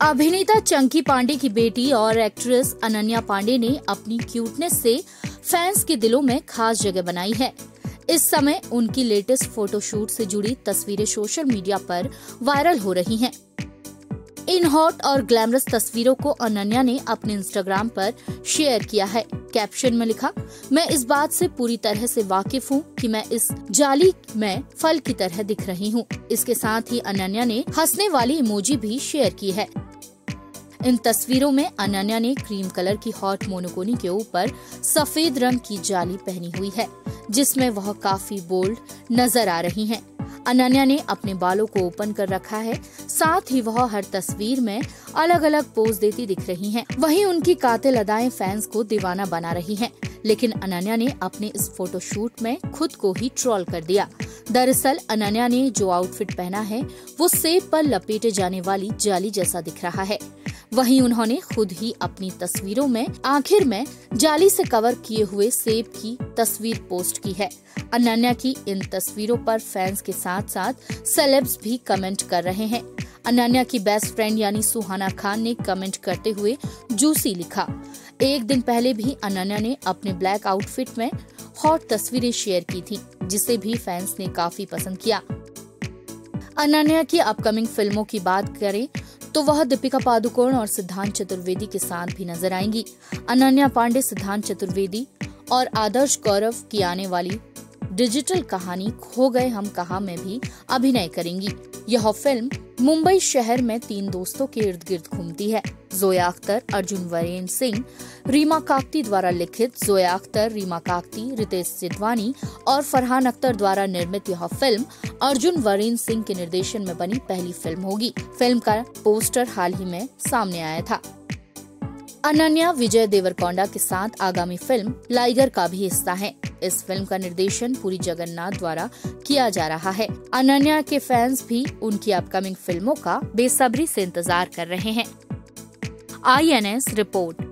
अभिनेता चंकी पांडे की बेटी और एक्ट्रेस अनन्या पांडे ने अपनी क्यूटनेस से फैंस के दिलों में खास जगह बनाई है। इस समय उनकी लेटेस्ट फोटोशूट से जुड़ी तस्वीरें सोशल मीडिया पर वायरल हो रही हैं। इन हॉट और ग्लैमरस तस्वीरों को अनन्या ने अपने इंस्टाग्राम पर शेयर किया है। कैप्शन में लिखा, मैं इस बात से पूरी तरह से वाकिफ हूँ कि मैं इस जाली में फल की तरह दिख रही हूँ। इसके साथ ही अनन्या ने हंसने वाली इमोजी भी शेयर की है। इन तस्वीरों में अनन्या ने क्रीम कलर की हॉट मोनोकोनी के ऊपर सफ़ेद रंग की जाली पहनी हुई है, जिसमें वह काफ़ी बोल्ड नज़र आ रही हैं। अनन्या ने अपने बालों को ओपन कर रखा है, साथ ही वह हर तस्वीर में अलग अलग पोज देती दिख रही हैं। वहीं उनकी कातिल अदाएँ फैंस को दीवाना बना रही हैं। लेकिन अनन्या ने अपने इस फोटोशूट में खुद को ही ट्रोल कर दिया दरअसल, अनन्या ने जो आउटफिट पहना है, वो सेब पर लपेटे जाने वाली जाली जैसा दिख रहा है वहीं उन्होंने खुद ही अपनी तस्वीरों में, आखिर में, जाली से कवर किए हुए सेब की तस्वीर पोस्ट की है। अनन्या की इन तस्वीरों पर फैंस के साथ साथ सेलेब्स भी कमेंट कर रहे हैं। अनन्या की बेस्ट फ्रेंड यानी सुहाना खान ने कमेंट करते हुए जूसी लिखा। एक दिन पहले भी अनन्या ने अपने ब्लैक आउटफिट में हॉट तस्वीरें शेयर की थी, जिसे भी फैंस ने काफ़ी पसंद किया। अनन्या की अपकमिंग फ़िल्मों की बात करें तो वह दीपिका पादुकोण और सिद्धांत चतुर्वेदी के साथ भी नज़र आएँगी। अनन्या पांडे, सिद्धांत चतुर्वेदी और आदर्श गौरव की आने वाली डिजिटल कहानी खो गए हम, कहा में भी अभिनय करेंगी। यह फ़िल्म मुंबई शहर में तीन दोस्तों के इर्द गिर्द घूमती है। जोया अख्तर, अर्जुन वरेन सिंह, रीमा काकती द्वारा लिखित, जोया अख्तर, रीमा काकती, रितेश सिद्धवानी और फरहान अख्तर द्वारा निर्मित यह फ़िल्म अर्जुन वरेन सिंह के निर्देशन में बनी पहली फ़िल्म होगी। फ़िल्म का पोस्टर हाल ही में सामने आया था। अनन्या विजय देवरकोंडा के साथ आगामी फ़िल्म लाइगर का भी हिस्सा है। इस फ़िल्म का निर्देशन पूरी जगन्नाथ द्वारा किया जा रहा है। अनन्या के फैंस भी उनकी अपकमिंग फ़िल्मों का बेसब्री से इंतज़ार कर रहे हैं। INS report.